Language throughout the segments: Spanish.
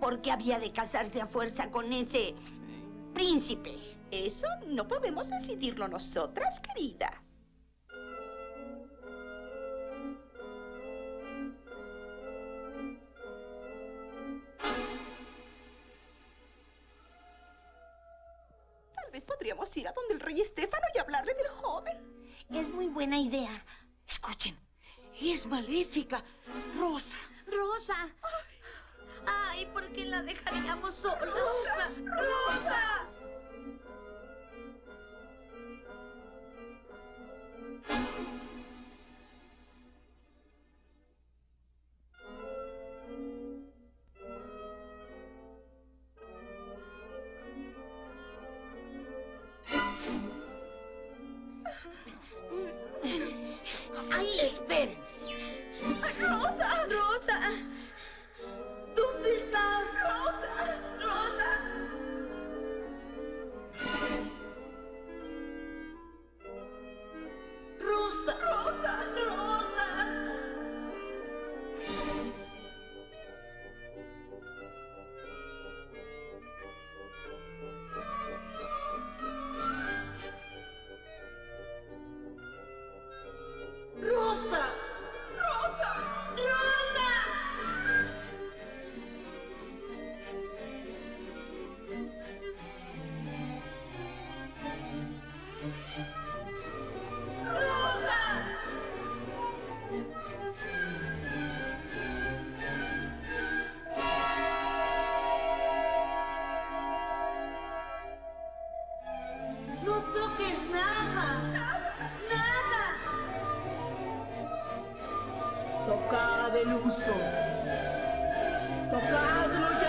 por qué había de casarse a fuerza con ese príncipe. Eso no podemos decidirlo nosotras, querida. Tal vez podríamos ir a donde el rey Estefano y hablarle del joven. Es muy buena idea. Escuchen, es maléfica. Rosa. Ay, ¿por qué la dejaríamos sola? Rosa. Rosa. Ay, Esperen. ¡Rosa! Rosa. Tocad el uso. Tocadlo ya.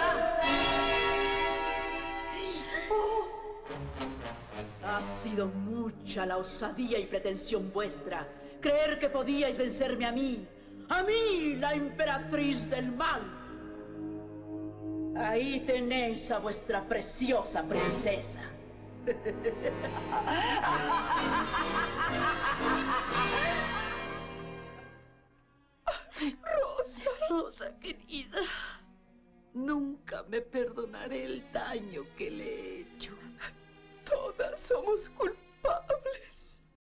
Sido mucha la osadía y pretensión vuestra. Creer que podíais vencerme a mí. A mí, la emperatriz del mal. Ahí tenéis a vuestra preciosa princesa. ¡Rosa! Rosa querida, nunca me perdonaré el daño que le he hecho. Todas somos culpables.